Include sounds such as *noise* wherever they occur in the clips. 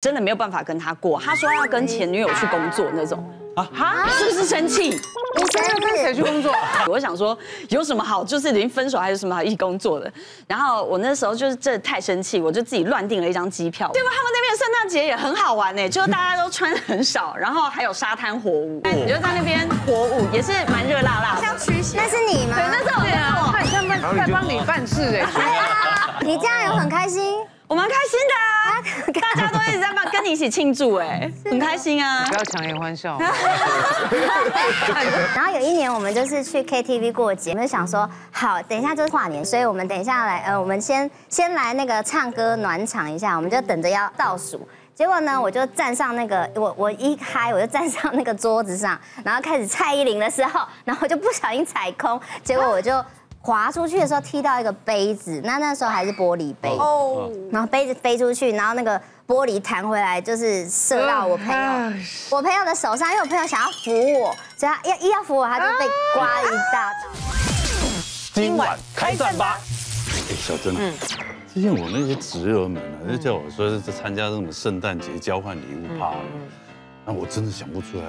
真的没有办法跟他过。他说要跟前女友去工作那种啊，哈，是不是生气？你生跟谁去工作？我想说有什么好，就是已经分手，还有什么好一起工作的？然后我那时候就是真的太生气，我就自己乱订了一张机票。结果他们那边圣诞节也很好玩呢，就是大家都穿很少，然后还有沙滩火舞，你就在那边火舞，也是蛮热辣辣。像曲线，那是你吗？对，那是我。对啊，他像在在帮你办事 *laughs* 哎。你这样有很开心？我蛮开心的啊，大家都一直在帮跟你一起庆祝，哎，*laughs* 很开心啊！不要强颜欢笑。*laughs* 然后有一年我们就是去 KTV 过节，我们就想说，好，等一下就是跨年，所以我们等一下来，呃，我们先先来那个唱歌暖场一下，我们就等着要倒数。结果呢，我就站上那个，我 *laughs* 我一嗨，我就站上那个桌子上，然后开始蔡依林的时候，然后就不小心踩空，结果我就。滑出去的时候踢到一个杯子，那那时候还是玻璃杯，哦，然后杯子飞出去，然后那个玻璃弹回来，就是射到我朋友，我朋友的手上，因为我朋友想要扶我，所以他要一要扶我，他就被刮一大刀。今晚开战吧！哎，小珍，啊，之前我那些侄儿们啊，就叫我说是参加这种圣诞节交换礼物趴，那我真的想不出来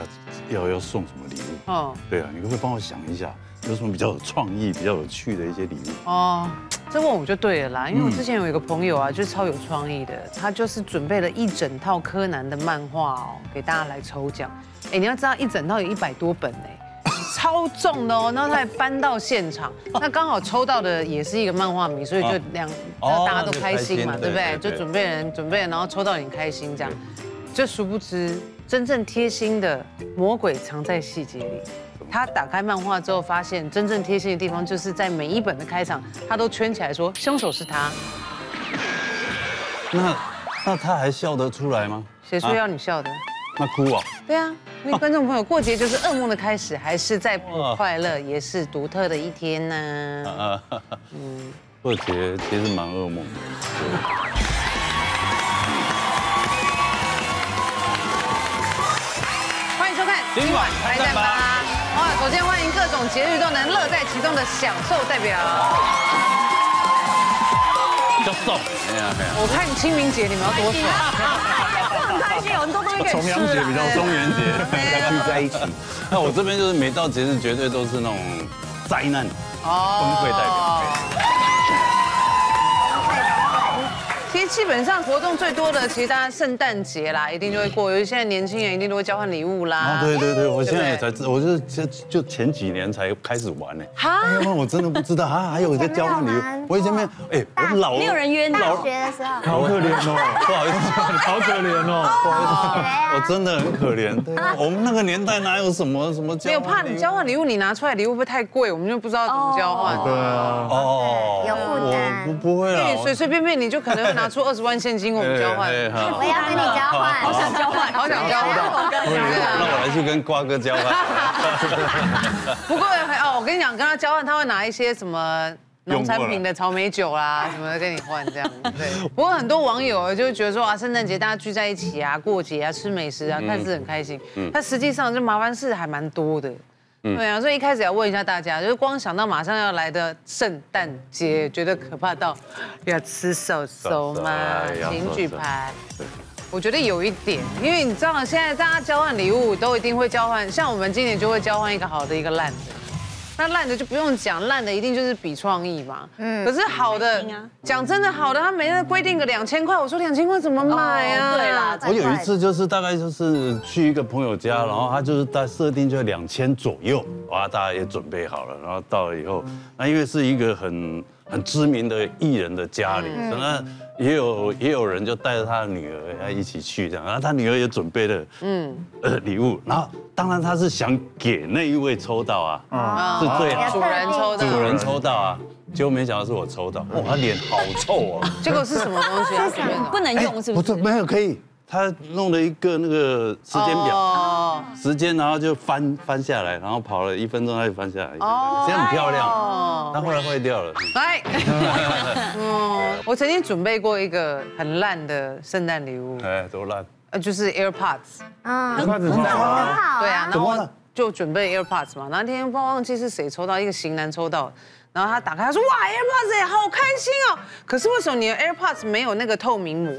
要要送什么礼物。哦，对啊，你可不可以帮我想一下？有什么比较有创意、比较有趣的一些礼物哦？这问我就对了啦，因为我之前有一个朋友啊，就是超有创意的，他就是准备了一整套柯南的漫画哦，给大家来抽奖。哎，你要知道一整套有一百多本哎，*laughs* 超重的哦，然后他还搬到现场，那刚好抽到的也是一个漫画迷，所以就两大家都开心嘛，对不对？就准备人准备，然后抽到你开心这样，就殊不知真正贴心的魔鬼藏在细节里。他打开漫画之后，发现真正贴心的地方就是在每一本的开场，他都圈起来说凶手是他。那那他还笑得出来吗？谁说要你笑的？那哭啊？对啊，那观众朋友，过节就是噩梦的开始，还是在快乐也是独特的一天呢？嗯，过节其实蛮噩梦的。今晚开战吧！哇，首先欢迎各种节日都能乐在其中的享受代表。叫送，我看清明节你们要多爽，*laughs* 很开心，有很多东西可以吃。重阳节比较中元节聚在一起。*laughs* 那我这边就是每到节日绝对都是那种灾难崩溃代表。其实基本上活动最多的，其实大家圣诞节啦，一定就会过。尤其现在年轻人一定都会交换礼物啦。啊，对对对，我现在也才知，我就是就就前几年才开始玩呢。哈？要不然我真的不知道啊，还有在交换礼物。我以前没有，哎，我老没有人约你。大学的时候。好可怜哦，*laughs* 不好意思，好可怜哦，不好意思，我真的很可怜。我们那个年代哪有什么什么交？没有怕你交换礼物，你拿出来礼物会不会太贵？我们就不知道怎么交换。对啊。哦。有负担。不不会啊。随随便便你就可能拿出二十万现金。我们交换，我要跟你交换，好想交换，好想交换。那我来去跟瓜哥交换。*laughs* 不过哦，我跟你讲，跟他交换，他会拿一些什么农产品的草莓酒啦 *laughs* 什么的跟你换，这样。对。不过很多网友就觉得说啊，圣诞节大家聚在一起啊，过节啊，吃美食啊，看似很开心。嗯。但实际上就麻烦事还蛮多的。对啊，所以一开始要问一下大家，就是光想到马上要来的圣诞节，觉得可怕到要吃手手吗？请举牌。我觉得有一点，因为你知道现在大家交换礼物都一定会交换，像我们今年就会交换一个好的，一个烂的。那烂的就不用讲，烂的一定就是比创意嘛。嗯。可是好的，讲真的好的，他每天规定个两千块，我说两千块怎么买啊？对啦。我有一次就是大概就是去一个朋友家，然后他就是在设定就两千左右，哇，大家也准备好了，然后到了以后，那因为是一个很很知名的艺人的家里，那也有也有人就带着他的女儿要一起去这样，然后他女儿也准备了嗯呃礼物，然后。当然他是想给那一位抽到啊，嗯是最主人抽到，主人抽到啊，结果没想到是我抽到，哇，他脸好臭啊！结 *laughs* 果是什么东西？不能用是不是？不是，没有可以，他弄了一个那个时间表，时间，然后就翻翻下来，然后跑了一分钟他就翻下来，这样很漂亮。但后来坏掉了。哎，*laughs* 我曾经准备过一个很烂的圣诞礼物。哎，多烂。呃，就是 AirPods，啊，AirPods 很好，对啊，然后就准备 AirPods 嘛。那天忘记是谁抽到，一个型男抽到，然后他打开，他说哇，AirPods 好开心哦。可是为什么你的 AirPods 没有那个透明膜？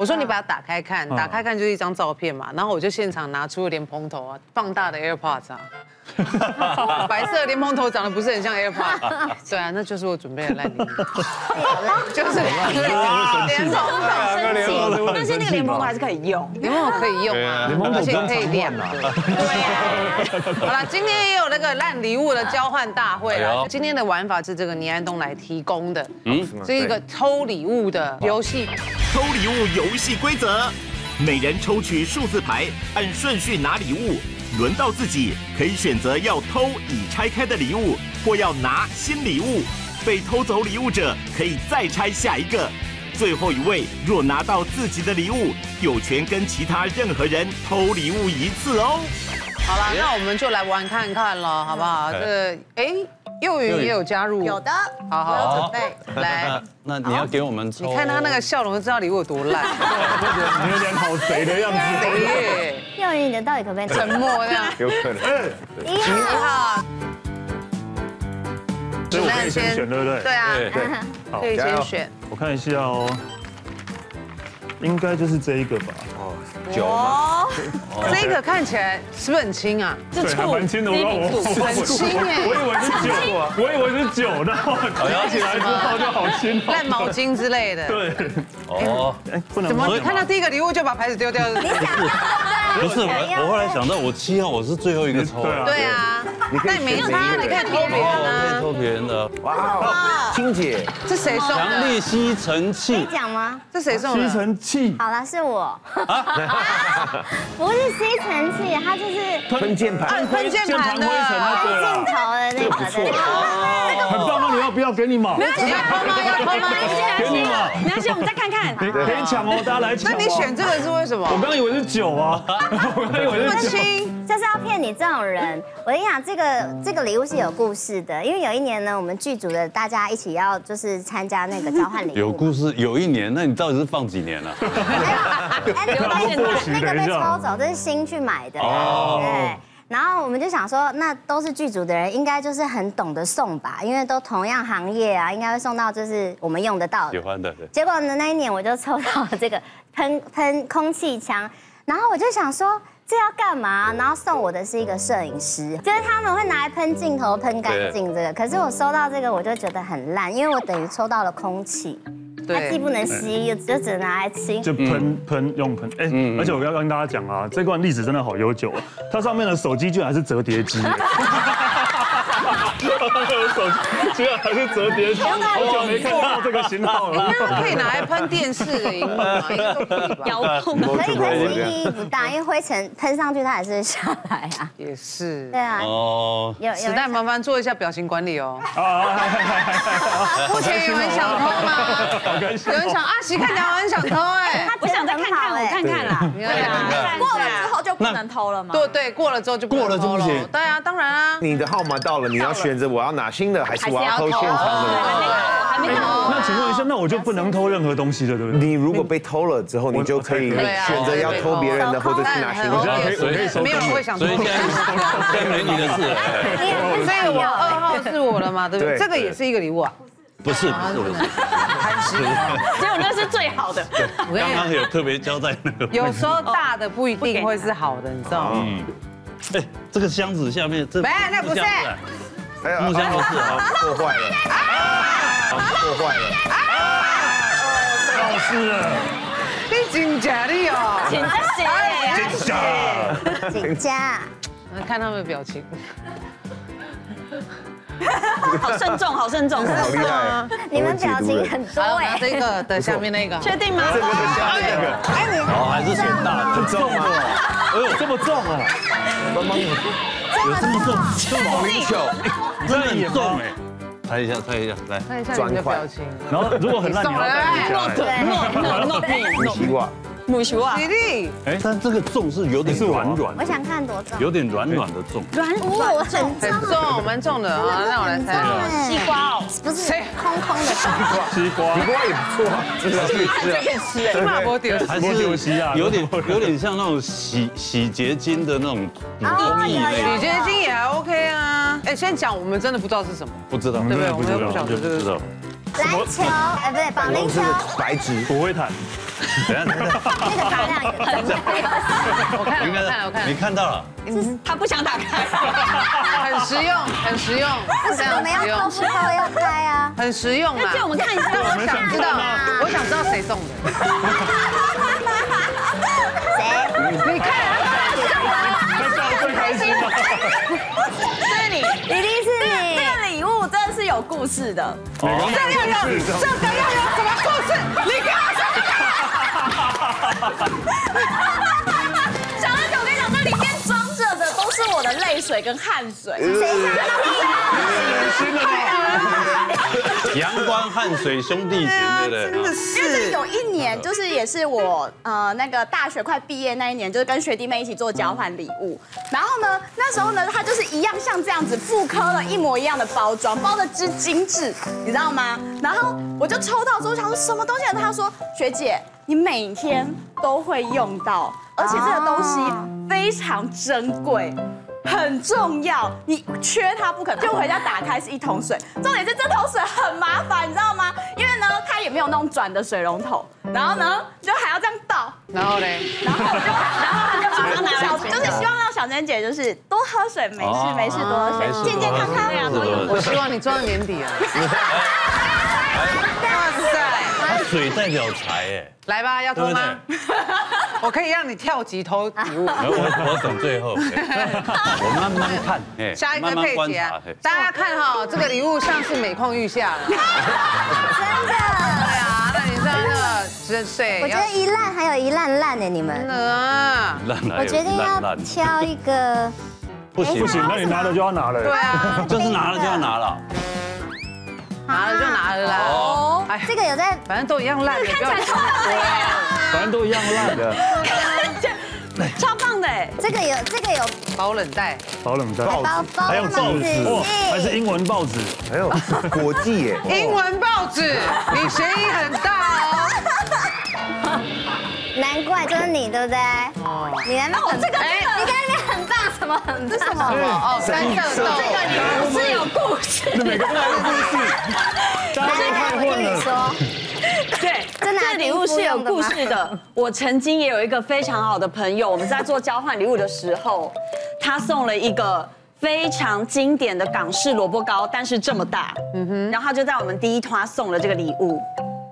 我说你把它打开看，打开看就是一张照片嘛，然后我就现场拿出了莲蓬头啊，放大的 AirPods 啊，*laughs* 白色的莲蓬头长得不是很像 *laughs* AirPods，对啊，那就是我准备的烂礼物，*laughs* 就是莲蓬头，但是那个莲蓬头还是可以用。莲蓬头可以用啊，柠檬而且头可以晾常换。啊。好了，今天也有那个烂礼物的交换大会了哎呦。今天的玩法是这个倪安东来提供的，嗯，是一个抽礼物的游戏。抽礼物游戏规则：每人抽取数字牌，按顺序拿礼物。轮到自己，可以选择要偷已拆开的礼物，或要拿新礼物。被偷走礼物者可以再拆下一个。最后一位若拿到自己的礼物，有权跟其他任何人偷礼物一次哦。好了，那我们就来玩看看了，好不好？这哎，幼云也有加入，有的，好好准备。来，那那你要给我们抽，你看他那个笑容就知道礼物有多烂，*laughs* 你有点好贼的样子。幼云，你的到底可不可以沉默这样。有可能。一你号，好，所以我可以先选，对不对？对啊，可以先选。我看一下哦，应该就是这一个吧。哦，*laughs* 这个看起来是不是很轻啊？这对，还蛮轻的。我第一笔醋很轻哎我以为是酒，我以为是酒，然后拿起来之后就好轻哦。烂毛巾之类的。对，哦，哎，不能怎么你看到第一个礼物就把牌子丢掉？你想要不是我，我后来想到我七号我是最后一个抽，对啊。对啊，那你没有他，你可以偷别人哦，可以啊。抽别人的，哇，青姐，这谁送的？强力吸尘器，讲吗？这谁送吸？尘器好了，是我。不是吸尘器，它就是喷键盘，喷键盘的。镜，头的那个的。很棒啊！你要不要给你嘛？你要偷吗？要偷吗？给你嘛，没关系，我们再看看。可以抢哦，大家来抢。那你选这个是为什么？我刚以为是酒啊，*laughs* 我刚以为是酒。轻，就是要骗你这种人。我跟你讲，这个这个礼物是有故事的，因为有一年呢，我们剧组的大家一起要就是参加那个交换礼物。有故事，有一年，那你到底是放几年了？*laughs* 哎，留到现过期在，那个被等一下抽走，这是新去买的。哦对。然后我们就想说，那都是剧组的人，应该就是很懂得送吧，因为都同样行业啊，应该会送到就是我们用得到的。喜欢的，结果呢，那一年我就抽到了这个喷 *laughs* 喷空气枪，然后我就想说。这要干嘛？然后送我的是一个摄影师，就是他们会拿来喷镜头、喷干净这个。可是我收到这个，我就觉得很烂，因为我等于抽到了空气，它既不能吸，又就只能拿来清。就喷喷用喷，哎，而且我要跟大家讲啊，这罐历史真的好悠久啊，它上面的手机居然还是折叠机。*laughs* 手机居然还是折叠机，好久没看到这个型号了。那可以拿来喷电视的荧幕？*laughs* 遥控，可以，可是意义不大，因为灰尘喷上去它还是下来啊。也是对。啊，哦，有有时代麻烦做一下表情管理哦。啊，目前有人想偷吗？有人想阿喜看起来很想偷哎。他我想再看看，我看看啦。你看看过了之后就不能偷了吗？对对，过了之后就不能过了就偷不行对啊，当然啊。你的号码到了，你要选择我要拿新的还是我要偷现场的？还没到。那请问一下，那我就不能偷任何东西了，对不对？你如果被偷了之后，你就可以选择要偷别人的，或者是拿新很的。我可以收没有人会想偷所以。现在现在没你的事所以我二号是我了嘛，对不对？对这个也是一个礼物啊。不是不是不是，结果那是最好的。刚刚有特别交代那个，有时候大的不一定会是好的，你知道吗？嗯，哎，这个箱子下面这没那不是哎呀木箱不是啊，破坏了，破坏了。老师，你真假的哦。真假，真假，真假。看他们的表情，好慎重，好慎重。好厉害！你们表情很多哎。这个的下面那个。确定吗？这个下面那个，哎，你哦，还是选大的，很重吗？哎呦，这么重啊，帮忙有这么重，这么重，真的很重？哎，猜一下，猜一下，来，转一下你的表情。然后如果很烂，你要带回家。哎对，no no no 西瓜，母球啊，弟弟，哎，但这个重是有点是软软我，想看多重。有点软软的重，软哦，很很重，重，蛮重的啊。那我来猜啊。西瓜哦，不是空空的西瓜。西瓜西，瓜也不错啊，这个可以吃啊。可以吃哎。马波丢。还是丢西啊有点有点像那种洗洗洁精的那种工艺类洗，洁精也还 OK 啊。哎，先讲，我们真的不知道是什么。不知道，对不对？我不知道们又不不知道。篮球，哎，不对，保龄球，白纸，不会弹，等一下，等下，*laughs* 那个大量有增加。我看我看了，我看你，看到了，他不想打开。很实用，很实用，为什么我们要偷不偷要开啊？很实用啊。借我们看一下，但我想知道，我想知道谁送的。谁？你看，他 *laughs* 笑得最开心了。*laughs* 是你。一定有故事的。这个要这个要有什么故事？你给我小泪水跟汗水。谁下新的吗？阳光汗水兄弟情，对不对？真的因为有一年，就是也是我呃那个大学快毕业那一年，就是跟学弟妹一起做交换礼物。然后呢，那时候呢，他就是一样像这样子复刻了一模一样的包装，包的之精致，你知道吗？然后我就抽到之后想说什么东西？他说学姐，你每天都会用到，而且这个东西非常珍贵。很重要，你缺它不可能。就回家打开是一桶水，重点是这桶水很麻烦，你知道吗？因为呢，它也没有那种转的水龙头，然后呢，就还要这样倒，然后嘞，然后我就，然后就拿小，就是希望让小珍姐就是多喝水，没事没事多喝水，健健康康呀，多用。我希望你做到年底啊。*laughs* 哇塞，它水代表财，哎，来吧，要对不偷吗对？？*laughs* 我可以让你跳级偷礼物。我我等最后，*laughs* 我慢慢看，哎下一个佩姐大家看哈，这个礼物像是每况愈下了。真的？对啊，那你知道那个十岁我觉得一烂还有一烂烂的你们。啊，烂来我决定要挑一个，*laughs* 不行不行，那你拿了就要拿了。对啊，就是拿了就要拿了。拿了就拿了啦。哦，哎，这个有在反正都一样烂，你不要反正都一样烂的，*laughs* 超棒的。哎！这个有这个有。保冷袋，保冷袋，包包还有报纸哦，还是英文报纸，还有 *laughs* 国际耶，英文报纸，你嫌疑很大哦。*laughs* 难怪就是你，对不对？哦，你那边很这个哎，你在那边很棒，什么？很棒？什么？哦，三色豆，礼物是有故事。的，每个都有故事，大家都太我混了。*laughs* 这礼物是有故事的。*laughs* 我曾经也有一个非常好的朋友，我们在做交换礼物的时候，他送了一个非常经典的港式萝卜糕，但是这么大，嗯哼，然后他就在我们第一团送了这个礼物。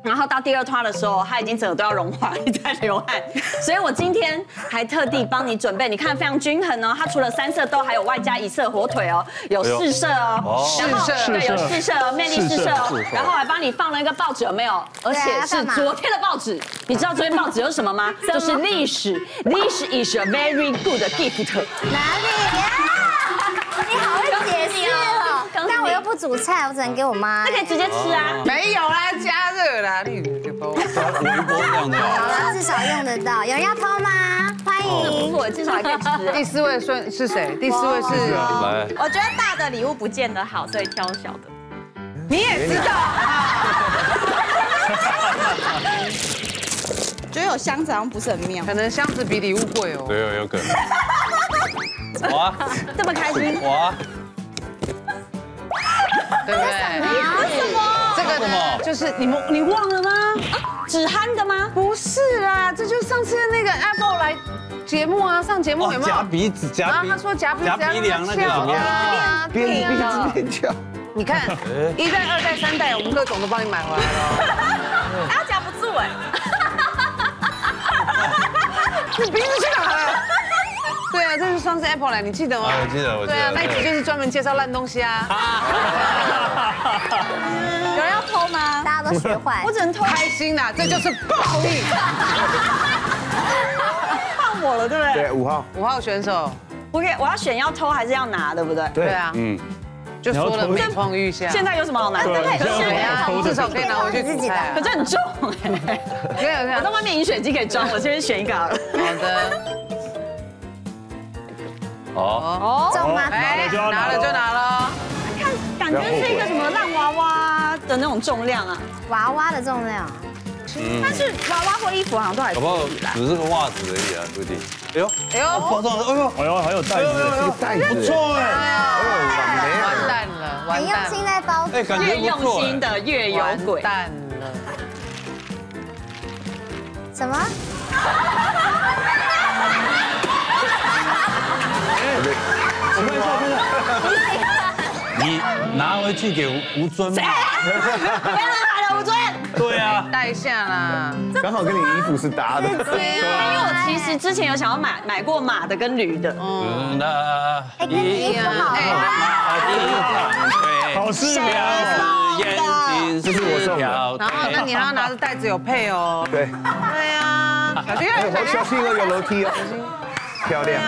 然后到第二团的时候，他已经整个都要融化，一直在流汗，所以我今天还特地帮你准备，你看非常均衡哦。它除了三色豆，还有外加一色火腿哦，有四色哦，然后四色对，有四色哦，魅力四色哦，然后还帮你放了一个报纸，有没有？而且是昨天的报纸。你知道昨天报纸有什么吗？就是历史，历史 is a very good gift。哪里呀？你好会解释哦，但我又不煮菜，我只能给我妈那。可以直接吃啊。没有啦，加热啦，你。微波这样的好哦。了，至少用得到。有人要偷吗？欢迎。我至少还可以吃。第四位顺是谁？第四位是，来，我觉得大的礼物不见得好，所以挑小的。你也知道 *laughs* 觉得有箱子好像不是很妙。可能箱子比礼物贵哦。对，有可能。*laughs* 哇这么开心，哇，对不对？为什么？这个呢，为什么就是你们你忘了吗？纸憨的吗？不是啦，这就是上次那个 Apple 来节目啊，上节目有没有？夹鼻子，夹鼻，然后他说夹鼻子夹鼻梁那个怎么样？样？边边子边翘，你看，一代、二代、三代，我们各种都帮你买回来了。他夹不住哎。你鼻子去哪了？这是上次 Apple 来，你记得吗？啊我记得我记得对啊，那一集就是专门介绍烂东西啊。*laughs* 有人要偷吗？大家都学坏我。只能偷开心啦，这就是暴力。*laughs* 放我了，对不对？对，五号，五号选手，我给我要选要偷还是要拿，对不对？对啊，嗯，就说了每况愈下。现在有什么好拿的？对，现可是在要偷至少，可以拿回去自己的可。是很重哎。没有没有我在外面饮水机可以装，我这边选一个好了。好的，好，哦，中吗？哎，拿了就拿了。看感觉是一个什么烂娃娃的那种重量啊，娃娃的重量。但是娃娃或衣服好像都还搞不好只是个袜子而已啊，不一定。哎呦，哎呦，包装了，哎呦，哎呦，还有袋子，这个袋子，不错哎，完蛋了，完蛋了很用心在包。哎，感觉越用。心的越有鬼完。蛋了。什么？*laughs* 你拿回去给吴吴尊吧。别人来了，吴尊。对啊，带一下啦。刚好跟你衣服是搭的。*laughs* 对因为我其实之前有想要买买过马的跟驴的，嗯，那哎，跟你衣服好哎合。好事两了。只眼睛这是我送的条然后那你还要拿着袋子有配哦。对，对啊，好小心哦，有楼梯哦，漂亮。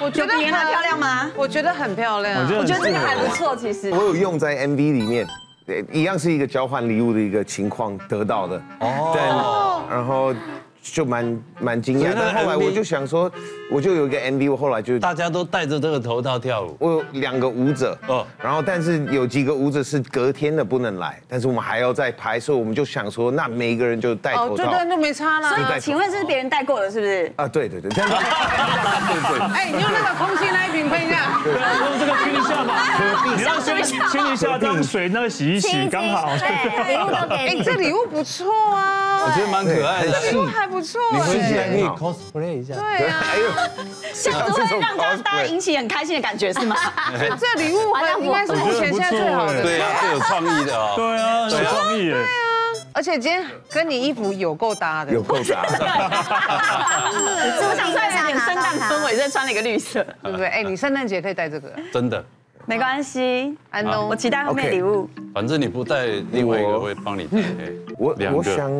啊，我觉得有比它漂亮吗？我觉得很漂亮。我觉得这个还不错，其实我。有用在 MV 里面，对一样是一个交换礼物的一个情况得到的。哦，对，然后就蛮蛮惊讶，但后来我就想说，我就有一个 MV，我后来就大家都戴着这个头套跳舞。我有两个舞者，哦哦，然后但是有几个舞者是隔天的不能来，但是我们还要再拍，所以我们就想说，那每一个人就戴哦，头套。对对，都没差啦。所以请问是别人戴过的，是不是？啊，对对对。*laughs* 哎，你用那个空气那一瓶喷一下。对啊，用这个拼一下吧，你要先清一下，让水那个洗一洗，刚好。对，礼物都给哎，你。这礼物不错啊，我觉得蛮可爱的。礼物还不错你回去还可以哎。cosplay 一下。对啊，哎呦，这样子会让大大家引起很开心的感觉，是吗？这 *laughs* 礼物好像应该是 *laughs* 目前现在最好的。对啊，最有创意的哦。对啊，有创意对啊。而且今天跟你衣服有够搭的。有够大。*laughs* 我想穿有点圣诞氛围，再穿了一个绿色，对不对？哎，你圣诞节可以戴这个，真的，没关系。安东。我期待后面礼物。反正你不带，另外一个会帮你戴。我两个我想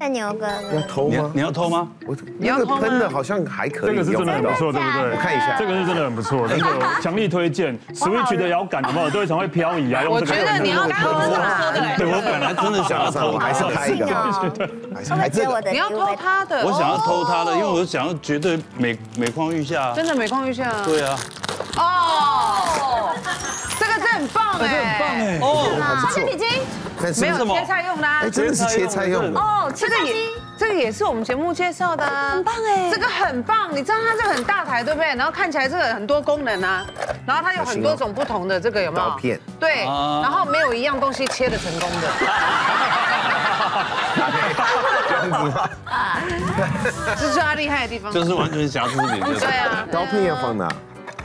在牛哥要偷吗？你要你要偷吗？我那个喷的好像还可以，这个是真的很不错，对不对？我看一下这个是真的很不错，*laughs* 这个强力推荐。Switch 的摇杆有没有都会常会漂移啊？用我这个觉得你要刚刚我是说的？哎对，我本来真的想要偷我还是它的，拍一个还是你要偷他的，我想要偷他的，因为我想要绝对每每况愈下啊。真的每况愈下。对啊，哦，这个真的很棒哎，哦，保健笔巾没有切菜用的啊哎，。真的是切菜用的。哦，这个也这个也是我们节目介绍的啊，很棒哎这个很棒，你知道它这个很大台对不对？然后看起来这个很多功能啊，然后它有很多种不同的这个有没有？刀片对，啊然后没有一样东西切的成功的，这样子吗？这 *laughs* 是它厉害的地方。就是完全瑕疵品，就是对啊，刀片要放哪？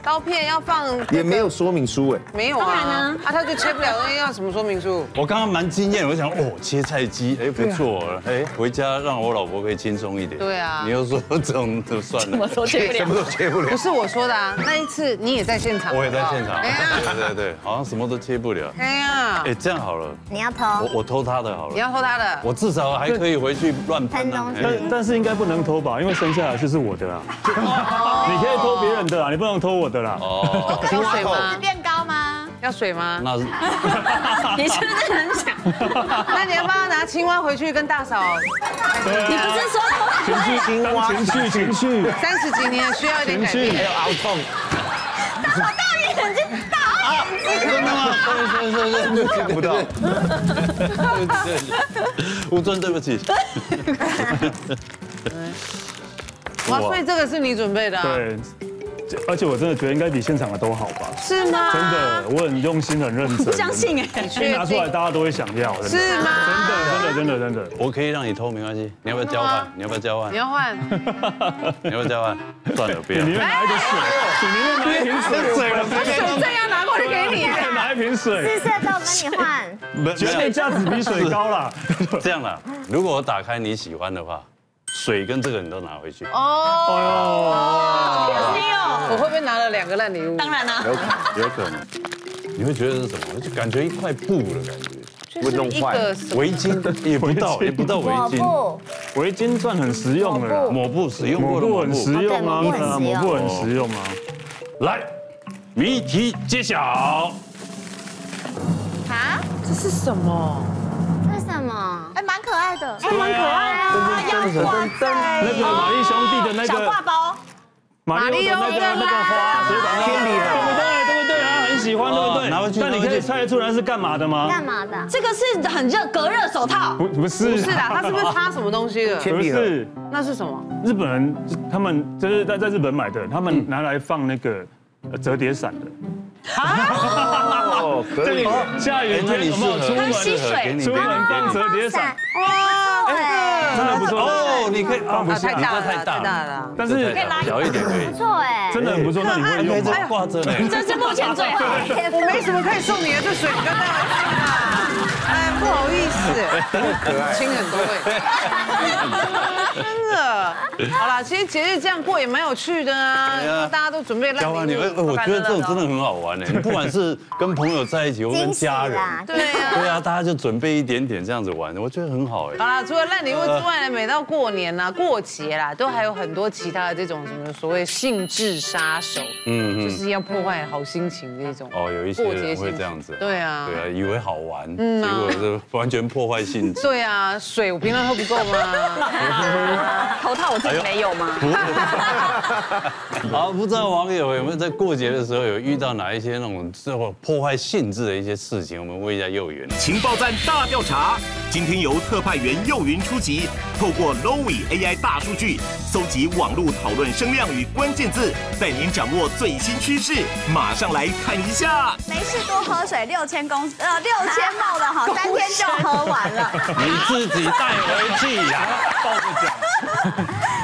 刀片要放也没有说明书哎。没有啊？啊，他就切不了东西，要什么说明书？我刚刚蛮惊艳，我想哦，切菜机，哎，不错，哎，回家让我老婆可以轻松一点。对啊你又说这种就算我了，都切不了什么。都切不了不。是我说的啊，那一次你也在现场，我也在现场。对对对，好像什么都切不了。哎呀，哎，这样好了，你要偷我我偷他的好了你，要偷他的，我至少还可以回去乱喷东。西哎但但是应该不能偷吧，因为生下来就是我的啊。你可以偷别人的啊，你不能偷我的啦。哦，要水吗？变高吗？要水吗？那是 *laughs* 你是不是很想？*laughs* 那你要帮他拿青蛙回去跟大嫂，你不是说情绪青蛙情绪情绪三十几年需要一点情绪改变。还有凹痛，真的吗？是是是是，看不到。吴尊，对不起。*laughs* 哇，所以这个是你准备的啊？对，而且我真的觉得应该比现场的都好吧。是吗？真的，我很用心，很认真。不相信哎？一拿出来，大家都会想要。的是吗？真的，真的，真的，真的。我可以让你偷，没关系。你要不要交换？你要不要交换你？要换？*laughs* 你要不要交换？算了，不要你。宁愿拿一个水，你宁愿拿一瓶水，水了，水这样拿过去给你拿一瓶水，四色豆跟你换，没绝对价值比水高啦。这样啦，如果我打开你喜欢的话，水跟这个你都拿回去。哦。你哦，我会不会拿了两个烂礼物？当然啦。有可能，有可能。你会觉得是什么？就感觉一块布的感觉，就是一个什么围巾也不到，也不到围抹巾，布，围巾算很实用的啦，抹布使用抹布很实。用啊，哦对抹布很实用抹布很实用啊。来，谜题揭晓。啊？这是什么？这是什么？哎，蛮可爱的。哎，蛮可爱啊！那个玛丽兄弟的那个小挂包，马里奥的那个那个花，水管天理对不对？对不对？他很喜欢，对不哦拿回去对？但你可以猜得出来是干嘛的吗？干嘛的？这个是很热隔热手套。不不是，不是的，*laughs* 他是不是擦什么东西的？不铅笔盒是。那是什么？日本人他们就是在在日本买的，他们拿来放那个呃折叠伞的。哦，这里。下雨哎，那天你适合，有没有出门吸水出门放折叠伞？哇，真的不错哦，你可以放不，下太大，太大了。但是可以拉小一点可以不。错哎，真的很不错，那你会可以用？这样挂着呢。这是目前最好的。我没什么可以送你的，这水你跟带回去啦。哎，不好意思，*laughs* 亲很多位，真的。好啦，其实节日这样过也蛮有趣的对啊啊，大家都准备烂交换礼物，我觉得这种真的很好玩哎。你不管是跟朋友在一起，或跟家人，对啊。对啊，大家就准备一点点这样子玩，我觉得很好哎。好啦，除了烂礼物之外呢，每到过年呐、过节啦，都还有很多其他的这种什么所谓性质杀手，嗯嗯就是要破坏好心情这种。哦，有一些会这样子。对啊对啊，以为好玩，嗯果是完全破坏性质。对啊，水我平常喝不够吗？*laughs* 头套我自己没有吗？*laughs* 好，不知道网友有没有在过节的时候有遇到哪一些那种这种破坏性质的一些事情？我们问一下幼云。情报站大调查，今天由特派员幼云出击，透过 Lowy AI 大数据搜集网络讨论声量与关键字，带您掌握最新趋势。马上来看一下。没事多喝水，六千公呃六千 *laughs* 冒的哈，三天就喝完了。你自己带回去呀，抱着讲。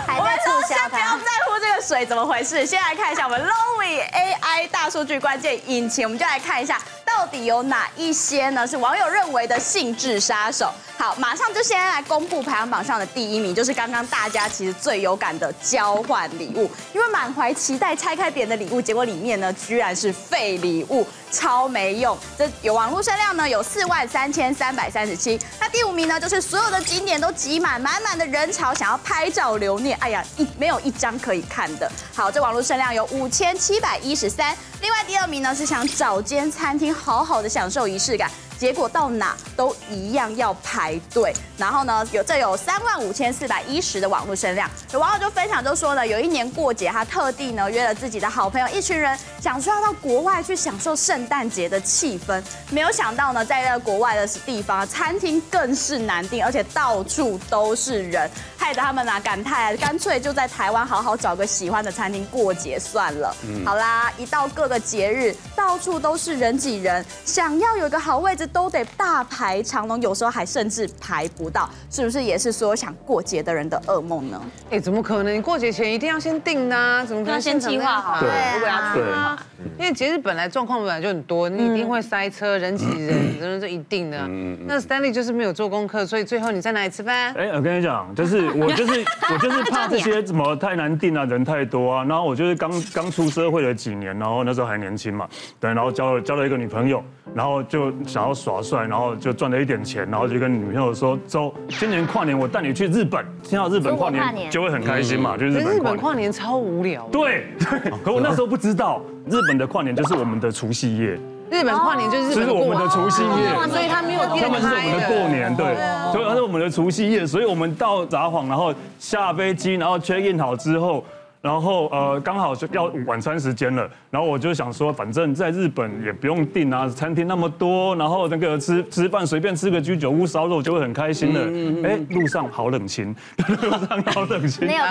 还我们在促销先不要。在乎这个水怎么回事，先来看一下我们 Lowy AI 大数据关键引擎，我们就来看一下到底有哪一些呢是网友认为的性质杀手。好，马上就先来公布排行榜上的第一名，就是刚刚大家其实最有感的交换礼物，因为满怀期待拆开别人的礼物，结果里面呢居然是废礼物，超没用。这有网络声量呢有四万三千三百三十七。那第五名呢就是所有的景点都挤满满满的人潮，想要拍照留念，哎呀一没有一张可以看的。好，这网络声量有五千七百一十三。另外第二名呢是想找间餐厅好好的享受仪式感。结果到哪都一样要排队，然后呢，有这有三万五千四百一十的网络声量，有网友就分享就说呢，有一年过节，他特地呢约了自己的好朋友一群人，想说要到国外去享受圣诞节的气氛，没有想到呢，在那个国外的地方，餐厅更是难订，而且到处都是人，害得他们啊感叹，干脆就在台湾好好找个喜欢的餐厅过节算了。好啦，一到各个节日，到处都是人挤人，想要有个好位置都得大排长龙，有时候还甚至排不到，是不是也是所有想过节的人的噩梦呢？哎，怎么可能？你过节前一定要先定的啊，怎么可能先计划好对对如果要对啊，因为节日本来状况本来就很多，你一定会塞车、人挤人，真的是一定的。那 Stanley 就是没有做功课，所以最后你在哪里吃饭？哎，我跟你讲，就是我就是我就是怕这些怎么太难定啊，人太多啊。然后我就是刚刚出社会了几年，然后那时候还年轻嘛，对，然后交了交了一个女朋友，然后就想要耍帅，然后就赚了一点钱，然后就跟女朋友说，走，今年跨年我带你去日本，听到日本跨年年就会很开心嘛，就是日本日本跨年。超无聊。对，对，*laughs* 可我那时候不知道，日本的跨年就是我们的除夕夜，日本跨年就是日本这是我们的除夕夜。所以他没有他店们是我们的开过年，对，所以它是我们的除夕夜，所以我们到札幌，然后下飞机，然后 check in 好之后，然后呃刚好就要晚餐时间了，然后我就想说，反正在日本也不用订啊，餐厅那么多，然后那个吃吃饭随便吃个居酒屋烧肉就会很开心了。哎，路上好冷清，路上好冷清，没有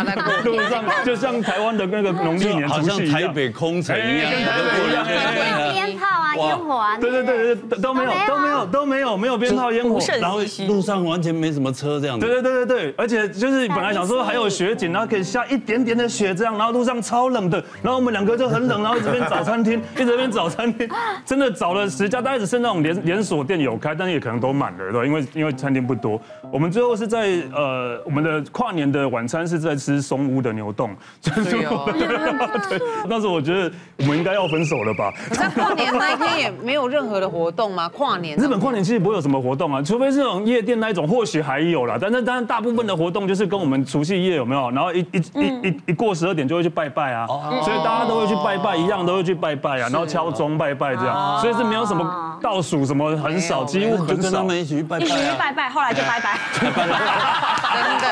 路上就像台湾的那个农历年好像除夕一样。台北空城一样，哎跟台北一样没有鞭炮啊、烟火啊，对对对对，都没有都没有都没有没有鞭炮烟火，然后路上完全没什么车这样子。对对对对对，而且就是本来想说还有雪景，然后可以下一点点的雪这样，然后路上超冷的，然后我们两个就很冷，然后一直边找餐厅，*laughs* 一直在边找餐厅，*gasps* 真的找了十家，大概只是那种连连锁店有开，但是也可能都满了，对吧，因为因为餐厅不多。我们最后是在呃我们的跨年的晚餐是在吃松屋的牛洞，就是对哦对，*laughs* 那时候我觉得我们应该要分手了吧。那跨年那一天也没有任何的活动吗？跨年 *laughs* 日本跨年其实不会有什么活动啊，除非是那种夜店那一种，或许还有啦。但是当然大部分的活动就是跟我们除夕夜有没有？然后一一一一一过十二点就会去拜拜啊，所以大家都会去拜拜，一样都会去拜拜啊，然后敲钟拜拜这样，所以是没有什么倒数什么很少，几乎很少。跟他们一起去拜拜一起去啊。拜拜，后来就拜拜。真的。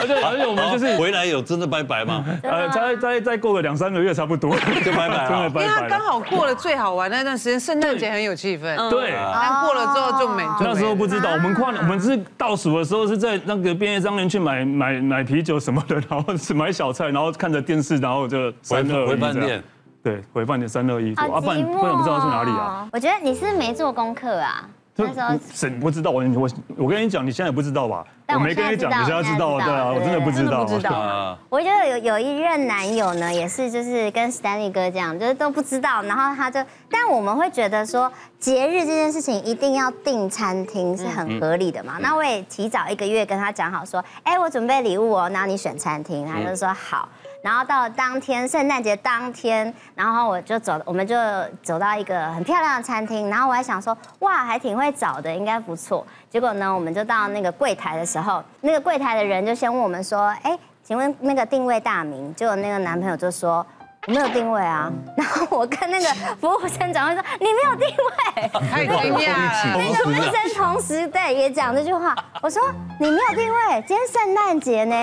而且而且我们就是回来有真的拜拜吗？呃，再再再过个两三个月差不多就拜拜因为他。刚好过了最好玩那段时间，圣诞节很有气氛。对。但过了之后就没。那时候不知道，我们跨年，我们是倒数的时候是在那个便利商店去买买买啤酒什么的，然后是买小菜，然后看着电视，然后就回三二一回饭店对，回饭店三二一，好啊，不然寂寞不然不知道去哪里啊。哦。我觉得你是没做功课啊，那时候谁不知道？我我我跟你讲，你现在也不知道吧？我我没跟你讲，你现在知道，对啊，我真的不知道。不知道啊，我觉得有有一任男友呢，也是就是跟 Stanley 哥这样，就是都不知道，然后他就，但我们会觉得说节日这件事情一定要订餐厅是很合理的嘛。那我也提早一个月跟他讲好说，哎，我准备礼物哦，然后你选餐厅，他就说好。然后到了当天圣诞节当天，然后我就走，我们就走到一个很漂亮的餐厅，然后我还想说，哇，还挺会找的，应该不错。结果呢，我们就到那个柜台的时候，那个柜台的人就先问我们说，哎，请问那个定位大名？结果那个男朋友就说。我没有定位啊，*laughs* 然后我跟那个服务生讲，会说你没有定位，*laughs* 太惊讶了。*laughs* 那个服务生同时对也讲这句话，我说你没有定位，今天圣诞节呢，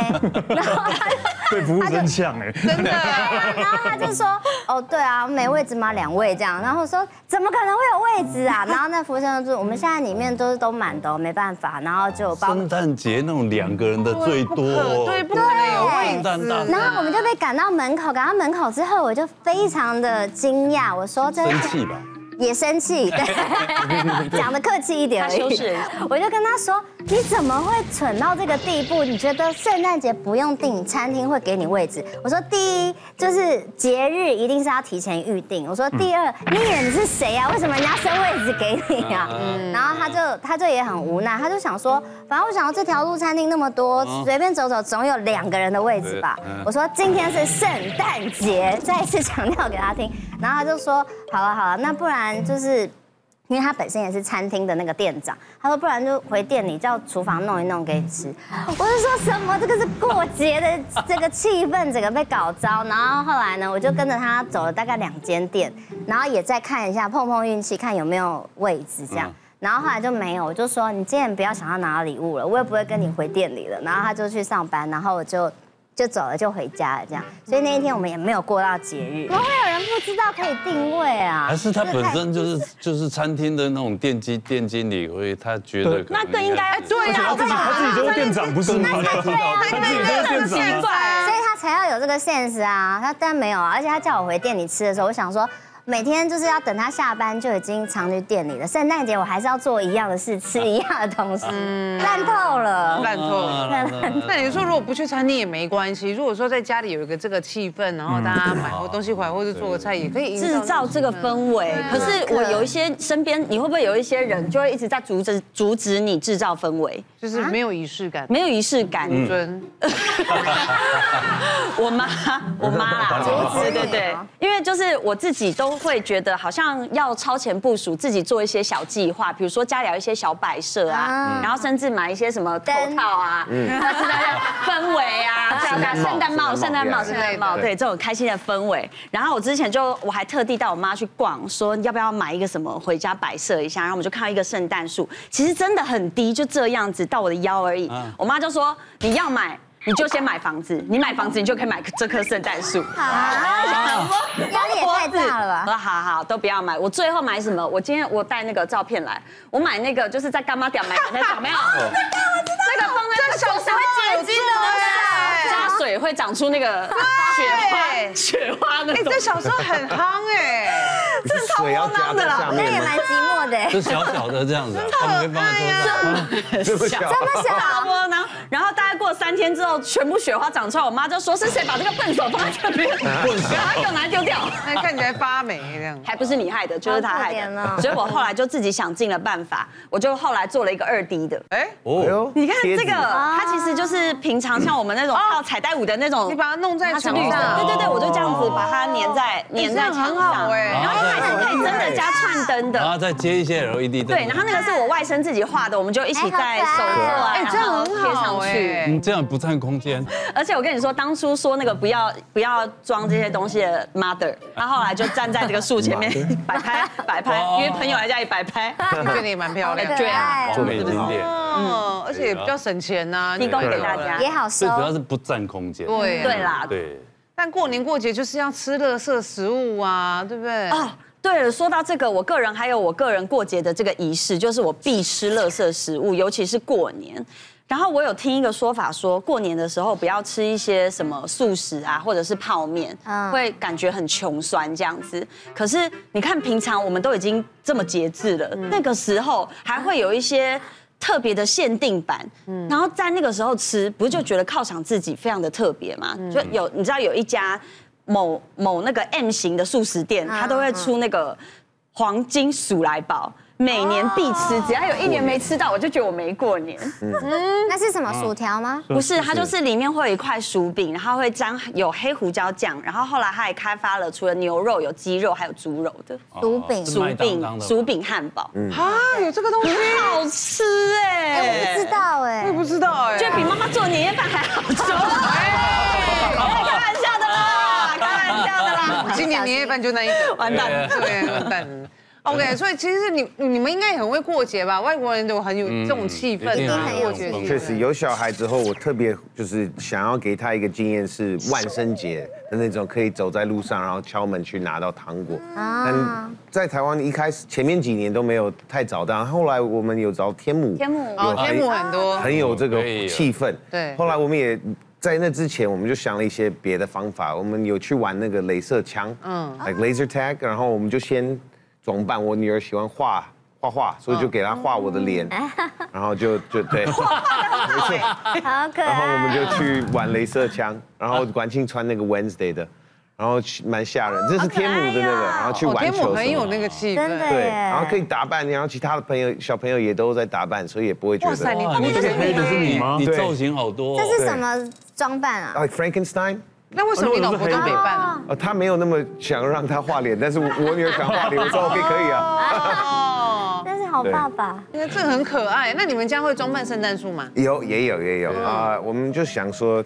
然后他就被服务生呛哎，真的。然后他就说哦对啊，没位置吗？两位这样，然后我说怎么可能会有位置啊？然后那服务生就说我们现在里面都是都满的哦，没办法，然后就包圣诞节那种两个人的最多，对，不可能有位置。然后我们就被赶到门口，赶到门口之后，我就非常的惊讶，我说这生气吧？也生气，对，*laughs* *laughs* 讲的客气一点而已。我就跟他说：“你怎么会蠢到这个地步？你觉得圣诞节不用订餐厅会给你位置？”我说：“第一就是节日一定是要提前预定。”我说：“第二，你以为你是谁啊？为什么人家升位置给你啊？”然后他就他就也很无奈，他就想说：“反正我想到这条路餐厅那么多，随便走走总有两个人的位置吧。对嗯”我说：“今天是圣诞节，再一次强调给他听。”然后他就说：“好了好了，那不然就是。”因为他本身也是餐厅的那个店长，他说不然就回店里叫厨房弄一弄给你吃。我是说什么这个是过节的 *laughs* 这个气氛，整个被搞糟。然后后来呢，我就跟着他走了大概两间店，然后也再看一下碰碰运气，看有没有位置这样。然后后来就没有，我就说你今天不要想要拿到礼物了，我也不会跟你回店里了。然后他就去上班，然后我就就走了，就回家了这样。所以那一天我们也没有过到节日。怎么会有人不知道可以定位啊？还是他本身就是就是餐厅的那种店机店经理，所以他觉得那更应该对啊他自己他自己就是店长，不是吗？对啊他自己就是店长啊。所以他才要有这个 sense 啊，他但没有啊，而且他叫我回店里吃的时候，我想说。每天就是要等他下班就已经常去店里了。圣诞节我还是要做一样的事，吃一样的东西，烂透了。烂透了。那你说如果不去餐厅也没关系，如果说在家里有一个这个气氛，然后大家买过东西回来，或者做个菜，也可以制造这个氛围。可是我有一些身边，你会不会有一些人就会一直在阻止阻止你制造氛围？就是没有仪式感，没有仪式感。尊。*laughs* 我妈，我妈啦，*laughs* 阻止对对对，因为就是我自己都会觉得好像要超前部署，自己做一些小计划，比如说家里有一些小摆设啊啊，然后甚至买一些什么头套啊，或是大家氛围啊，*laughs* 这样的圣诞帽、圣诞帽、圣诞帽，对这种开心的氛围。然后我之前就我还特地带我妈去逛，说要不要买一个什么回家摆设一下，然后我们就看到一个圣诞树，其实真的很低，就这样子到我的腰而已。我妈就说你要买。你就先买房子，你买房子，你就可以买这棵圣诞树。好，压力也太大了吧？我说好好都不要买。我最后买什么？我今天我带那个照片来，我买那个就是在干妈店买的那个，没有？那个放在这个小时候会结晶的哎加水会长出那个雪花，雪花那哎，种。这小时候很夯哎，*laughs* 水要加在下面吗那也蛮寂寞的。就小小的这样子啊，*laughs* 他们会放在桌上。*laughs* 这么小，这么大小，窝囊，然后大概过三天之后，全部雪花长出来，我妈就说是谁把这个笨手放在这边，然后给我拿来丢掉。那看起来发霉这样。还不是你害的，就是他害的，所以我后来就自己想尽了办法，我就后来做了一个二 D 的。哎，哎哦，你看这个，它其实就是平常像我们那种跳彩带舞的那种，你把它弄在墙上，对对对，我就这样子把它粘在粘在墙这样很好上，哎然后它是可以真的加串灯的。然后再接一些 LED 灯。对，然后那个是我外甥自己画的，我们就一起在手做啊，哎，这样很贴上好去。哎。嗯，这样不占空间。*laughs* 而且我跟你说，当初说那个不要不要装这些东西的 mother，他后来就站在这个树前面 *laughs* 摆拍摆拍，因为朋友来家里摆拍。*laughs* 你觉得也蛮漂亮的，可爱完美景点，嗯，而且也比较省钱呐，提供给大家也好收最。主要是不占空间。对对啦，对，但过年过节就是要吃乐色食物啊，对不对？哦，对了，说到这个，我个人还有我个人过节的这个仪式，就是我必吃垃圾食物，尤其是过年。然后我有听一个说法说，过年的时候不要吃一些什么素食啊，或者是泡面，嗯会感觉很穷酸这样子。可是你看，平常我们都已经这么节制了，那个时候还会有一些。特别的限定版，然后在那个时候吃，不是就觉得犒赏自己非常的特别嘛？就有你知道有一家某某那个 M 型的素食店，它都会出那个黄金鼠来宝，每年必吃，只要有一年没吃到，我就觉得我没过年。嗯那是什么薯条吗？不是，它就是里面会有一块薯饼，然后会沾有黑胡椒酱，然后后来它也开发了除了牛肉、有鸡肉还有猪肉的薯饼。薯饼薯饼汉堡，啊，有这个东西，好吃哎！哎，我不知道哎我也。不知道哎，*laughs* 觉得比妈妈做的年夜饭还好吃。哎开玩笑的啦，开玩笑的啦。*laughs* 今年年夜饭就那一个，完蛋了对，完蛋了。OK，所以其实你你们应该也很会过节吧？外国人都很有这种气氛啊，一定很节气确实有小孩之后，我特别就是想要给他一个经验是万圣节的那种，可以走在路上，然后敲门去拿到糖果。啊但在台湾一开始前面几年都没有太找到，后来我们有找天母，天母哦，天母很多，很有这个气氛。对后来我们也在那之前，我们就想了一些别的方法。我们有去玩那个镭射枪，嗯，like laser tag，然后我们就先装扮。我女儿喜欢画画画，所以就给她画我的脸，然后就就对，*laughs* 没错。好可爱然后我们。就去玩镭射枪，然后管庆穿那个 Wednesday 的，然后去蛮吓人。这是天母的那个，然后去哦，玩天母很有。那个气氛。对，然后可以打扮，然后其他的朋友小朋友也都在打扮，所以也不会觉哇塞，得。你哇，你这个黑的是你吗？你造型好多哦。这是什么装扮啊？like Frankenstein。那为什么你老婆都没办啊？呃，他没有那么想让他画脸，但是我我女儿想画脸，我说 OK 可以啊。哦，*laughs* 那是好爸爸。那这个很可爱。那你们家会装扮圣诞树吗？有也有也有啊，我们就想说，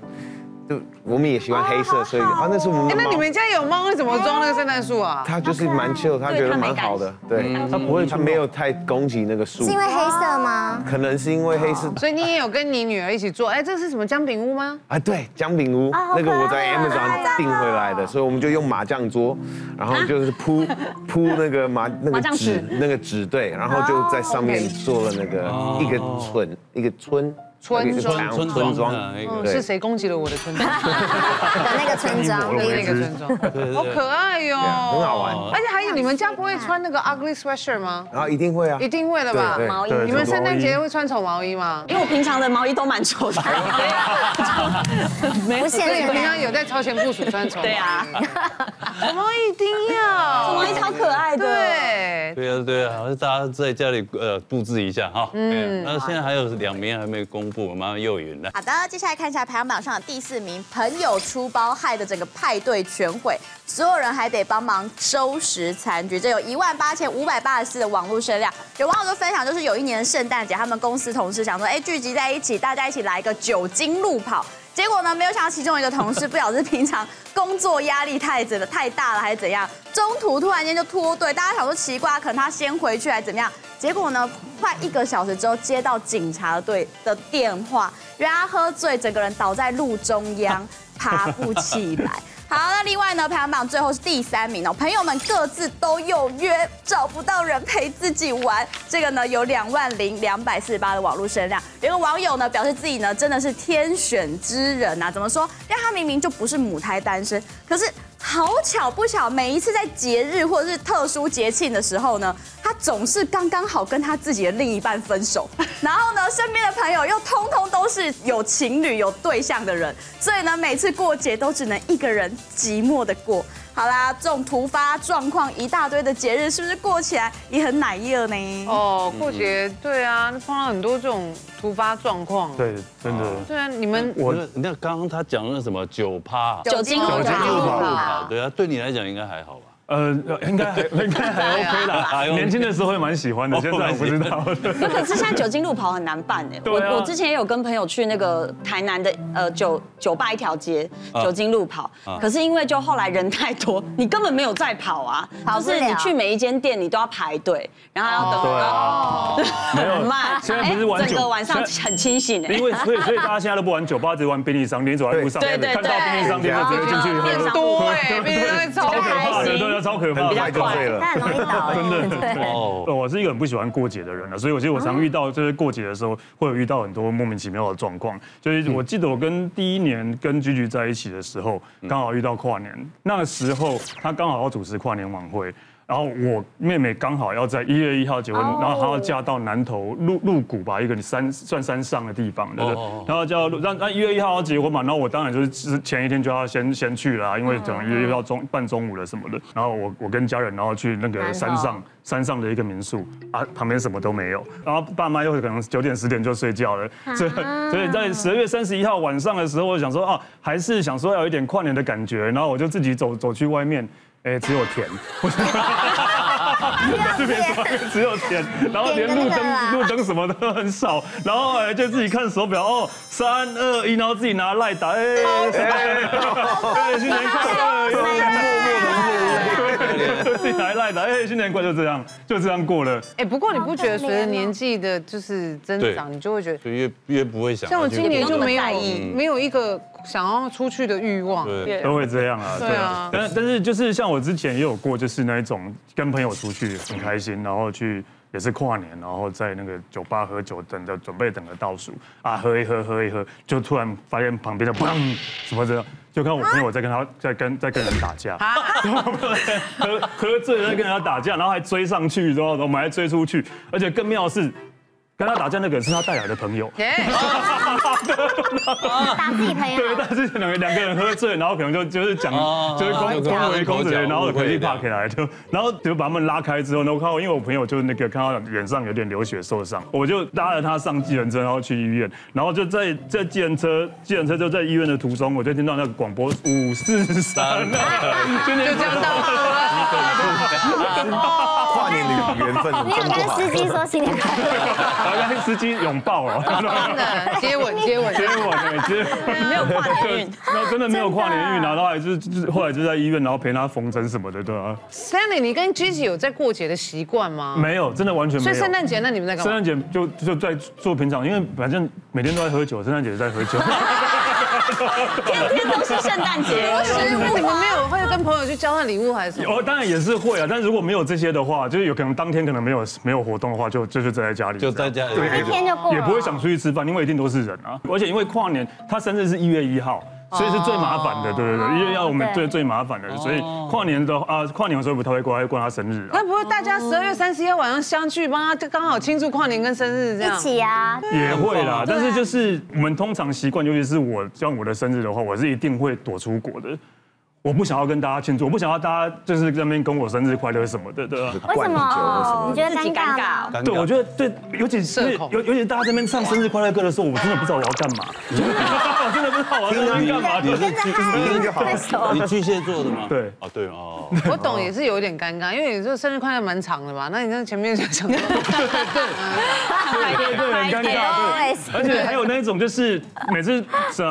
就我们也喜欢黑色，所以啊那是我们哎，那你，们家有猫，怎么装那个圣诞树啊？它就是蛮 chill，它觉得蛮好的，对，它不会它没有太攻击那个树。是，因为黑色吗？可能是因为黑色。所以你也有跟你女儿一起做？哎，这是什么姜饼屋吗？啊，对，姜饼屋那个我在 Amazon 订回来的，所以我们就用麻将桌，然后就是铺 *laughs* 铺那个麻那个纸那个纸对，然后就在上面做了那个一个村一个村村庄村村庄是谁攻击了我的村庄？*laughs* 的那个村庄，那个村庄，好可爱哟，很好玩。而且还有，你们家不会穿那个 ugly sweatshirt 吗？然后一定会啊，一定会的吧？毛衣，你们圣诞节会穿丑毛衣吗？因为我平常的毛衣都蛮丑的，*laughs* 没不所以平常。有在超前部署穿丑？对啊，丑毛衣一定要，毛衣超可爱的。对，对啊，对啊，好像大家在家里呃布置一下哈。嗯，那现在还有两名还没公布，马上又云了。好的，接下来看一下排行榜上的第四名，朋友出包害的整个派对全毁，所有人还得帮忙收拾残局，这有一万八千五百八十四的网络声量。有网友就分享，就是有一年圣诞节，他们公司同事想说，哎，聚集在一起，大家一起来一个酒精路跑。结果呢，没有想到其中一个同事不晓得是平常工作压力太怎了太大了，还是怎样，中途突然间就脱队，大家想说奇怪，可能他先回去还是怎么样？结果呢，快一个小时之后接到警察队的电话，原来他喝醉，整个人倒在路中央，*laughs* 爬不起来。好，那另外呢，排行榜最后是第三名哦，朋友们各自都有约，找不到人陪自己玩。这个呢有两万零两百四十八的网络声量。有个网友呢表示自己呢真的是天选之人啊，怎么说？因为他明明就不是母胎单身，可是好巧不巧，每一次在节日或者是特殊节庆的时候呢，他总是刚刚好跟他自己的另一半分手，然后呢，身边的朋友又通通都是有情侣、有对象的人，所以呢，每次过节都只能一个人寂寞的过。好啦，这种突发状况一大堆的节日，是不是过起来也很奶热呢？哦，过节对啊，碰到很多这种突发状况。对，真的。对啊，你们我那刚刚他讲那什么酒趴，酒精路酒精路跑。跑对啊，对你来讲应该还好吧？呃，应该还 *laughs* 应该还 OK 啦。年轻的时候会蛮喜欢的，*laughs* 现在我不知道。可是现在酒精路跑很难办哎，*laughs* 对啊。我我之前也有跟朋友去那个台南的呃酒酒吧一条街啊。酒精路跑，可是因为就后来人太多，你根本没有在跑啊，就是你去每一间店你都要排队，然后要等对到啊，没有很慢，现在不是玩整个晚上很清醒哎因。为所以所以大家现在都不玩酒吧，只玩便利商店，走在路上对对对看到便利商店就直接进去喝。很多。哎，别人会超开心。对对啊，超可怕很的，快就醉了。他很容易倒，*laughs* 真的对。哦，我是一个很不喜欢过节的人了，所以我其实我常遇到就是过节的时候会有遇到很多莫名其妙的状况。就是我记得我跟第一年跟居菊在一起的时候，刚好遇到跨年，那个时候他刚好要主持跨年晚会。然后我妹妹刚好要在一月一号结婚，然后她要嫁到南投鹿鹿谷吧，一个山算山上的地方，对不对？然后叫让让一月一号要结婚嘛，然后我当然就是之前一天就要先先去了，因为可能一月一号中半中午了什么的。然后我我跟家人然后去那个山上山上的一个民宿啊，旁边什么都没有，然后爸妈又可能九点十点就睡觉了，所以所以在十二月三十一号晚上的时候，我想说啊，还是想说要有一点跨年的感觉，然后我就自己走走去外面。哎，只有田，我 *laughs* 这边只有田，然后连路灯、路灯什么都很少，然后哎就自己看手表，哦，三二一，然后自己拿赖打，哎，哎，新年快乐，默默的自己拿赖打，哎，新年快乐，就这样，就这样过了。哎，不过你不觉得随着年纪的就是增长，你就会觉得就越越不会想。像我今年就没有没有一个想要出去的欲望，对，都会这样啊，对啊。但但是就是像我之前也有过，就是那一种跟朋友出去很开心，然后去也是跨年，然后在那个酒吧喝酒，等着准备等着倒数。啊，喝一喝喝一喝，就突然发现旁边的砰什么的，就看我朋友在跟他在跟在跟人打架，*laughs* 喝喝醉了在跟人家打架，然后还追上去，然后我们还追出去，而且更妙的是。跟他打架那个是他带来的朋友，*laughs* *laughs* 打自己朋友。对，但是两个两个人喝醉，然后可能就就是讲，就是恭恭维公子，然后可以爬起来就，然后就把他们拉开之后，然后看到因为我朋友就是那个看到脸上有点流血受伤，我就拉着他上计程车，然后去医院，然后就在在计程车计程车就在医院的途中，我就听到那个广播五四三，*laughs* 就这样到了。跨年的缘分，你有跟司机说新年快乐。要跟司机拥抱了，真的接吻接吻接吻没有跨年运，那真的没有跨年运啊，然后还是就是后来就在医院，然后陪他缝针什么的，对啊？Sandy，你跟 Gigi 有在过节的习惯吗？没有，真的完全没有。所以圣诞节那你们在干嘛？圣诞节就就在做平常，因为反正每天都在喝酒，圣诞节在喝酒。*laughs* *laughs* *laughs* *laughs* 天天都是圣诞节，不是？你们没有会跟朋友去交换礼物还是？哦，当然也是会啊，但如果没有这些的话，就是有可能当天可能没有没有活动的话，就就就在家里，就在家里，一天就过，也不会想出去吃饭，因为一定都是人啊。而且因为跨年，他生日是一月一号。所以是最麻烦的，对对对，因为要我们最最麻烦的，所以跨年的啊，跨年的时候不太会过来过他生日。那不会大家十二月三十一晚上相聚，帮他就刚好庆祝跨年跟生日这样。一起啊，也会啦，但是就是我们通常习惯，尤其是我像我的生日的话，我是一定会躲出国的。我不想要跟大家庆祝，我不想要大家就是在那边跟我生日快乐什么的，对吧？为什么？你觉得尴尬？对，我觉得对，尤其是尤尤其是大家这边唱生日快乐歌的时候，我真的不知道我要干嘛。*laughs* 我真的不知道我要干嘛。你跟着听就好。你巨蟹座的吗？对，啊对哦。我懂，也是有点尴尬，因为你说生日快乐蛮长的嘛，那你在前面想想。对对对对，很尴尬。对而且还有那种就是每次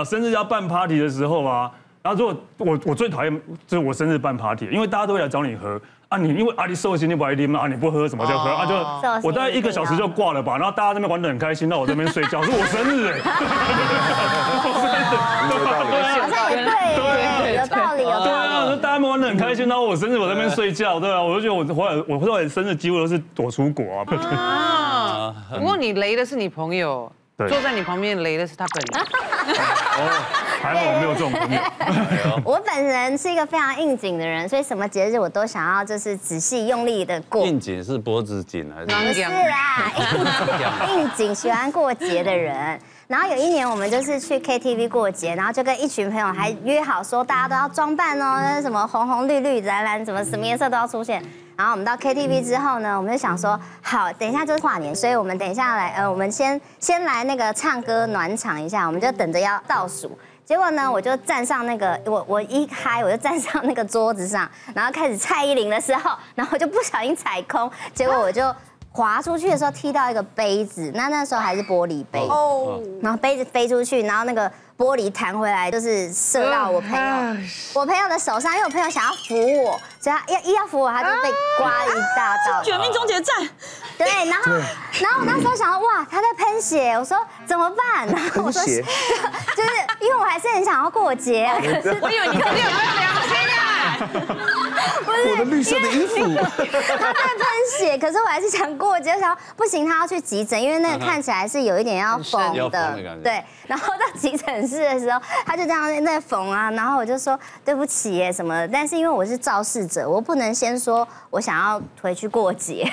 生日要办 party 的时候啊。然后如果我我最讨厌就是我生日办 party，因为大家都会来找你喝啊，你因为啊你寿星你不爱听嘛啊你不喝什么就喝啊就我大概一个小时就挂了吧，然后大家那边玩的很开心，那我这边睡觉，是我生日 *laughs* 哎，好像也对，有道理有道理。对啊，大家们玩的很开心，然后我生日我在那边睡觉，对啊，我就觉得我后来我后来生日几乎都是躲出国啊。啊，*laughs* 不过你雷的是你朋友。坐在你旁边雷的是他本人。*laughs* 哦，还好我没有这种朋友。*laughs* 我本人是一个非常应景的人，所以什么节日我都想要就是仔细用力的过。应景是脖子紧还是？不是啊，应景喜欢过节的人。然后有一年我们就是去 KTV 过节，然后就跟一群朋友还约好说大家都要装扮哦，那什么红红绿绿蓝蓝，什么什么颜色都要出现。然后我们到 KTV 之后呢，我们就想说，好，等一下就是跨年，所以我们等一下来，呃，我们先先来那个唱歌暖场一下，我们就等着要倒数。结果呢，我就站上那个，我我一嗨，我就站上那个桌子上，然后开始蔡依林的时候，然后我就不小心踩空，结果我就滑出去的时候踢到一个杯子，那那时候还是玻璃杯，哦，然后杯子飞出去，然后那个。玻璃弹回来，就是射到我朋友，我朋友的手上，因为我朋友想要扶我，所以他要一要扶我，他就被刮了一大刀。绝命终结战。对，然后，然后我那时候想到，哇，他在喷血，我说怎么办？然后我说，就是因为我还是很想要过节，我以为你有没有良心啊。*laughs* 我的绿色的衣服，他在喷血，*laughs* 可是我还是想过节，我想不行，他要去急诊，因为那个看起来是有一点要缝的的，对。然后到急诊室的时候，他就这样在缝啊，然后我就说对不起耶什么的，但是因为我是肇事者，我不能先说我想要回去过节，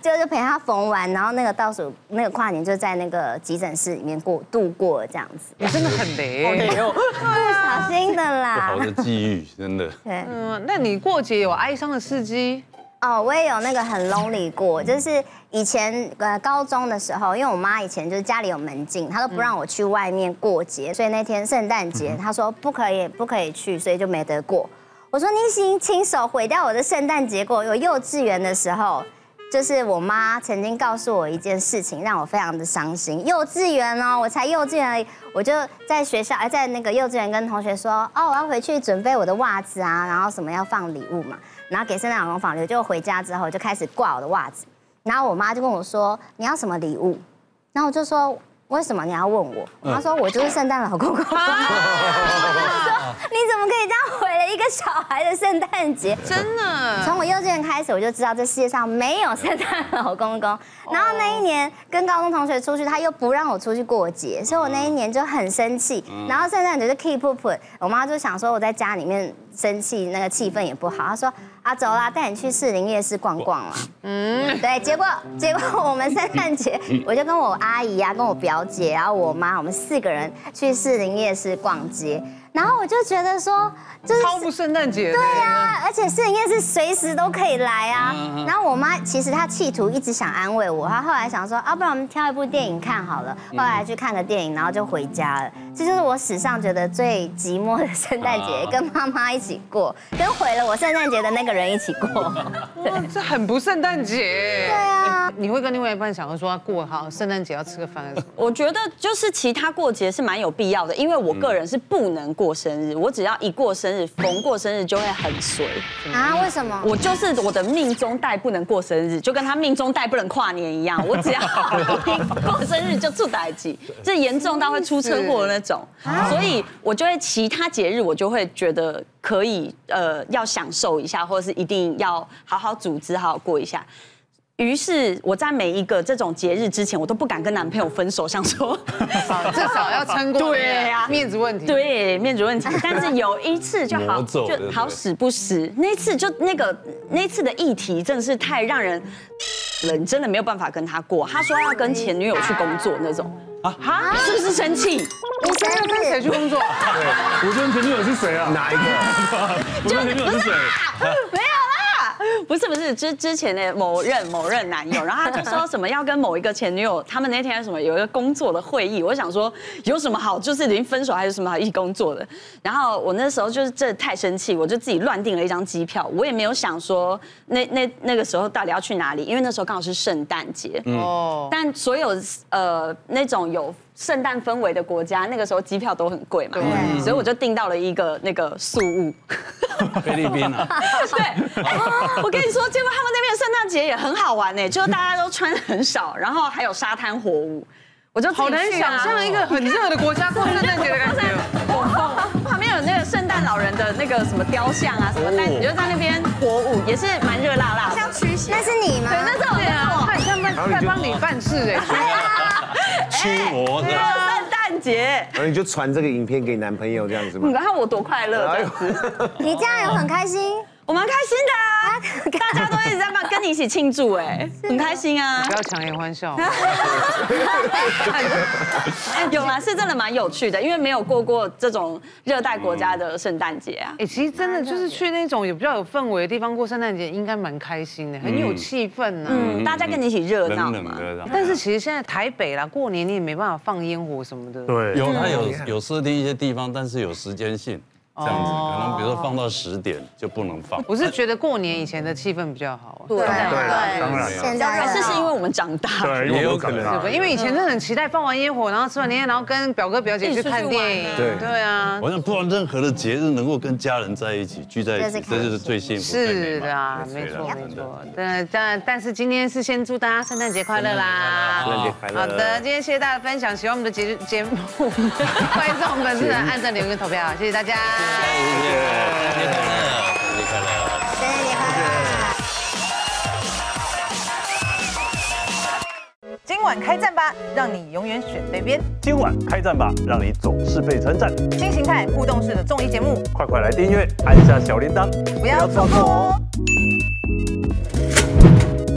就 *laughs* 就陪他缝完，然后那个倒数那个跨年就在那个急诊室里面过度过这样子，你真的很雷。不小心的啦好。的际遇，真的。对。嗯，那你过节有哀伤的事迹？哦，我也有那个很 lonely 过，就是以前呃高中的时候，因为我妈以前就是家里有门禁，她都不让我去外面过节，所以那天圣诞节她说不可以不可以去，所以就没得过。我说你已经亲手毁掉我的圣诞节过。有幼稚园的时候，就是我妈曾经告诉我一件事情，让我非常的伤心。幼稚园哦，我才幼稚园，我就在学校，在那个幼稚园跟同学说，哦，我要回去准备我的袜子啊，然后什么要放礼物嘛，然后给圣诞老公放礼物。就回家之后就开始挂我的袜子，然后我妈就跟我说，你要什么礼物？然后我就说。为什么你要问我？我妈说：“我就是圣诞老公公。”我就说：“你怎么可以这样毁了一个小孩的圣诞节？”真的，从我幼稚园开始，我就知道这世界上没有圣诞老公公。然后那一年跟高中同学出去，他又不让我出去过节，所以我那一年就很生气。然后圣诞节就 keep up，我妈就想说我在家里面生气，那个气氛也不好。他说：“啊，走啦，带你去士林夜市逛逛啦。”嗯，对。结果结果我们圣诞节，我就跟我阿姨啊，跟我表姐，然后我妈，我们四个人去士林夜市逛街。然后我就觉得说，就是超不圣诞节。对呀、而且摄影业是随时都可以来啊。然后我妈其实她企图一直想安慰我，她后来想说，啊，不然我们挑一部电影看好了。后来去看个电影，然后就回家了。这就是我史上觉得最寂寞的圣诞节，跟妈妈一起过，跟毁了我圣诞节的那个人一起过。*laughs* 这很不圣诞节。对啊，你会跟另外一半想说要过好圣诞节要吃个饭什么？我觉得就是其他过节是蛮有必要的，因为我个人是不能过生日，我只要一过生日，逢过生日就会很衰。啊，为什么？我就是我的命中带不能过生日，就跟他命中带不能跨年一样，我只要 *laughs* 一过生日就出代机，这严重到会出车祸的那种，所以我就会其他节日我就会觉得可以呃要享受一下，或者是一定要好好组织，好好过一下。于是我在每一个这种节日之前，我都不敢跟男朋友分手，想说 *laughs* 至少要撑过。对呀面子问题。对面子问题。*laughs* 但是有一次就好，就好死不死，那次就那个那次的议题真的是太让人人，真的没有办法跟他过。他说要跟前女友去工作那种啊，哈，是不是生气？你生跟谁去工作？对我跟前女友是谁啊？哪一个？我跟前女友是谁？*laughs* 没有啦，不是不是之之前的某任某任男友，然后他就说什么要跟某一个前女友，他们那天什么有一个工作的会议，我想说有什么好，就是已经分手还有什么好一起工作的。然后我那时候就是这太生气，我就自己乱订了一张机票，我也没有想说那那那个时候到底要去哪里，因为那时候刚好是圣诞节。哦，但所有呃那种有圣诞氛围的国家，那个时候机票都很贵嘛，对。所以我就订到了一个那个宿务。*laughs* 菲律宾啊，*laughs* 对，哎 *laughs* 我跟你说，结果他们那边的圣诞节也很好玩呢，就是大家都穿很少，然后还有沙滩火舞，我就自己好难想象一个很热的国家过圣诞节的感觉。旁边有那个圣诞老人的那个什么雕像啊什么，但你就在那边火舞，也是蛮热辣辣。像驱邪那是你吗？对，那是我对啊，他很像在在帮你办事哎。驱魔的？圣诞节，然后你就传这个影片给男朋友这样子吗？你看我多快乐哎这呦样子。*laughs* 你这样有很开心？我蛮开心的啊，大家都一直在帮跟你一起庆祝，哎，很开心啊不。要强颜欢笑。*laughs* 有啦，是真的蛮有趣的，因为没有过过这种热带国家的圣诞节啊。哎，其实真的就是去那种有比较有氛围的地方过圣诞节，应该蛮开心的，很有气氛呢。嗯，大家跟你一起热闹嘛。冷冷的这样。但是其实现在台北啦，过年你也没办法放烟火什么的。对，有它有有设定一些地方，但是有时间性，这样子，可能比如说放到十点就不能放。我是觉得过年以前的气氛比较好。对对当然现在还是是因为我们长大。对，也有可能因为以前真的很期待放完烟火，然后吃完年夜，然后跟表哥表姐去看电影。对对啊，我想，不管任何的节日能够跟家人在一起聚在一起，这就是最幸福、是的啊，没错没错。但但但是今天是先祝大家圣诞节快乐啦！圣诞节快乐好的，今天谢谢大家的分享，喜欢我们的节节目，欢迎在我们粉丝团按赞、留言、投票，谢谢大家。谢谢谢谢你好今晚开战吧让你永远选对边今晚开战吧让你总是被称赞新形态互动式的综艺节目快快来订阅按下小铃铛不要错过哦